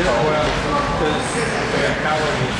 still, well, because the mentality is